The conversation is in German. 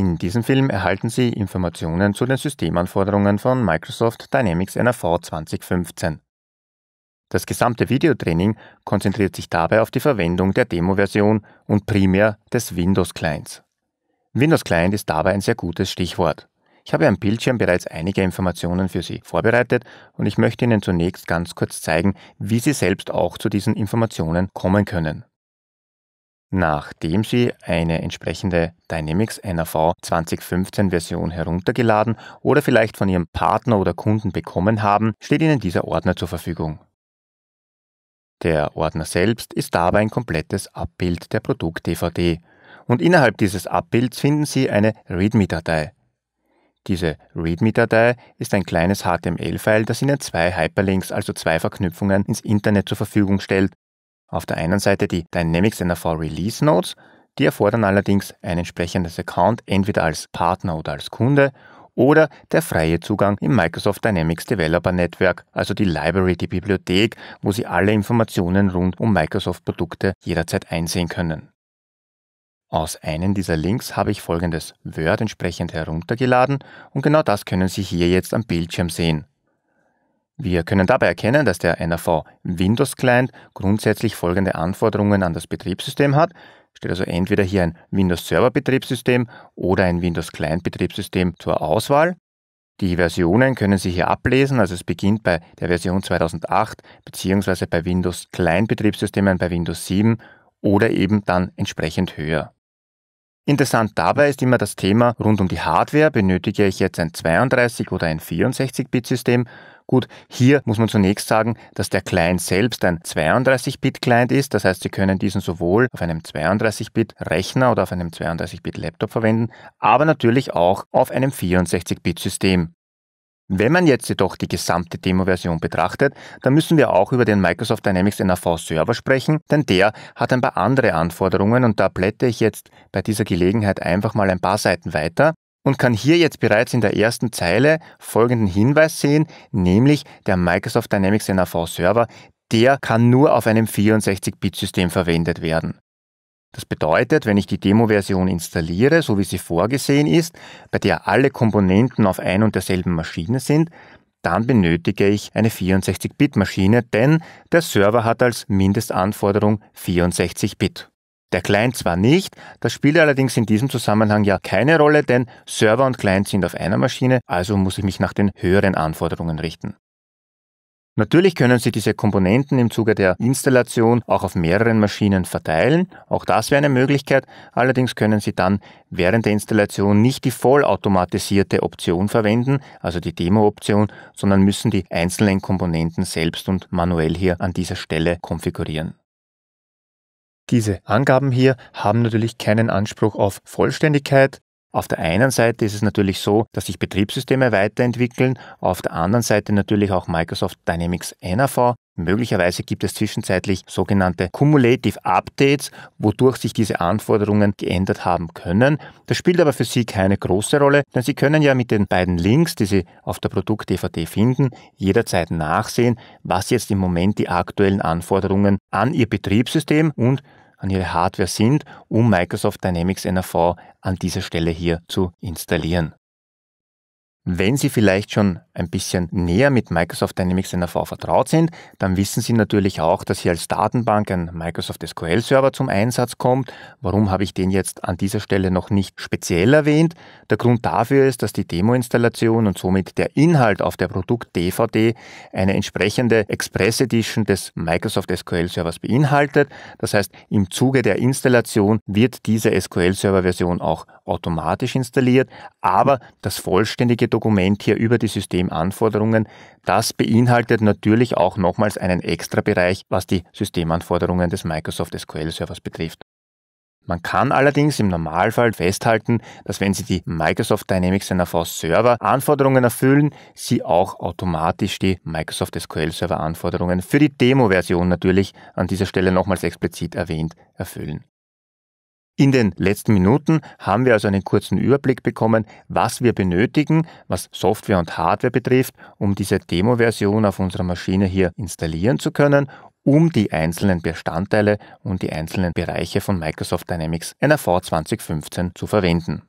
In diesem Film erhalten Sie Informationen zu den Systemanforderungen von Microsoft Dynamics NRV 2015. Das gesamte Videotraining konzentriert sich dabei auf die Verwendung der Demo-Version und primär des Windows-Clients. Windows-Client ist dabei ein sehr gutes Stichwort. Ich habe am Bildschirm bereits einige Informationen für Sie vorbereitet und ich möchte Ihnen zunächst ganz kurz zeigen, wie Sie selbst auch zu diesen Informationen kommen können. Nachdem Sie eine entsprechende Dynamics NRV 2015 Version heruntergeladen oder vielleicht von Ihrem Partner oder Kunden bekommen haben, steht Ihnen dieser Ordner zur Verfügung. Der Ordner selbst ist dabei ein komplettes Abbild der Produkt-DVD und innerhalb dieses Abbilds finden Sie eine README-Datei. Diese README-Datei ist ein kleines HTML-File, das Ihnen zwei Hyperlinks, also zwei Verknüpfungen ins Internet zur Verfügung stellt auf der einen Seite die Dynamics NRV Release Notes, die erfordern allerdings ein entsprechendes Account entweder als Partner oder als Kunde oder der freie Zugang im Microsoft Dynamics Developer Network, also die Library, die Bibliothek, wo Sie alle Informationen rund um Microsoft-Produkte jederzeit einsehen können. Aus einem dieser Links habe ich folgendes Word entsprechend heruntergeladen und genau das können Sie hier jetzt am Bildschirm sehen. Wir können dabei erkennen, dass der NRV Windows Client grundsätzlich folgende Anforderungen an das Betriebssystem hat. Steht also entweder hier ein Windows Server Betriebssystem oder ein Windows Client Betriebssystem zur Auswahl. Die Versionen können Sie hier ablesen, also es beginnt bei der Version 2008 bzw. bei Windows Client Betriebssystemen bei Windows 7 oder eben dann entsprechend höher. Interessant dabei ist immer das Thema rund um die Hardware. Benötige ich jetzt ein 32 oder ein 64-Bit-System Gut, hier muss man zunächst sagen, dass der Client selbst ein 32-Bit-Client ist. Das heißt, Sie können diesen sowohl auf einem 32-Bit-Rechner oder auf einem 32-Bit-Laptop verwenden, aber natürlich auch auf einem 64-Bit-System. Wenn man jetzt jedoch die gesamte Demo-Version betrachtet, dann müssen wir auch über den Microsoft Dynamics NAV Server sprechen, denn der hat ein paar andere Anforderungen und da blätte ich jetzt bei dieser Gelegenheit einfach mal ein paar Seiten weiter und kann hier jetzt bereits in der ersten Zeile folgenden Hinweis sehen, nämlich der Microsoft Dynamics NAV Server, der kann nur auf einem 64-Bit-System verwendet werden. Das bedeutet, wenn ich die Demo-Version installiere, so wie sie vorgesehen ist, bei der alle Komponenten auf ein und derselben Maschine sind, dann benötige ich eine 64-Bit-Maschine, denn der Server hat als Mindestanforderung 64 Bit. Der Client zwar nicht, das spielt allerdings in diesem Zusammenhang ja keine Rolle, denn Server und Client sind auf einer Maschine, also muss ich mich nach den höheren Anforderungen richten. Natürlich können Sie diese Komponenten im Zuge der Installation auch auf mehreren Maschinen verteilen. Auch das wäre eine Möglichkeit. Allerdings können Sie dann während der Installation nicht die vollautomatisierte Option verwenden, also die Demo-Option, sondern müssen die einzelnen Komponenten selbst und manuell hier an dieser Stelle konfigurieren. Diese Angaben hier haben natürlich keinen Anspruch auf Vollständigkeit. Auf der einen Seite ist es natürlich so, dass sich Betriebssysteme weiterentwickeln, auf der anderen Seite natürlich auch Microsoft Dynamics NRV. Möglicherweise gibt es zwischenzeitlich sogenannte Cumulative Updates, wodurch sich diese Anforderungen geändert haben können. Das spielt aber für Sie keine große Rolle, denn Sie können ja mit den beiden Links, die Sie auf der Produkt-DVD finden, jederzeit nachsehen, was jetzt im Moment die aktuellen Anforderungen an Ihr Betriebssystem und an ihre Hardware sind, um Microsoft Dynamics NRV an dieser Stelle hier zu installieren. Wenn Sie vielleicht schon ein bisschen näher mit Microsoft Dynamics NRV vertraut sind, dann wissen Sie natürlich auch, dass hier als Datenbank ein Microsoft SQL Server zum Einsatz kommt. Warum habe ich den jetzt an dieser Stelle noch nicht speziell erwähnt? Der Grund dafür ist, dass die Demo-Installation und somit der Inhalt auf der Produkt-DVD eine entsprechende Express Edition des Microsoft SQL Servers beinhaltet. Das heißt, im Zuge der Installation wird diese SQL Server Version auch automatisch installiert, aber das vollständige Dokument hier über die Systemanforderungen, das beinhaltet natürlich auch nochmals einen extra Bereich, was die Systemanforderungen des Microsoft SQL Servers betrifft. Man kann allerdings im Normalfall festhalten, dass wenn Sie die Microsoft Dynamics NRV Server Anforderungen erfüllen, Sie auch automatisch die Microsoft SQL Server Anforderungen für die Demo-Version natürlich an dieser Stelle nochmals explizit erwähnt erfüllen. In den letzten Minuten haben wir also einen kurzen Überblick bekommen, was wir benötigen, was Software und Hardware betrifft, um diese Demo-Version auf unserer Maschine hier installieren zu können, um die einzelnen Bestandteile und die einzelnen Bereiche von Microsoft Dynamics NRV 2015 zu verwenden.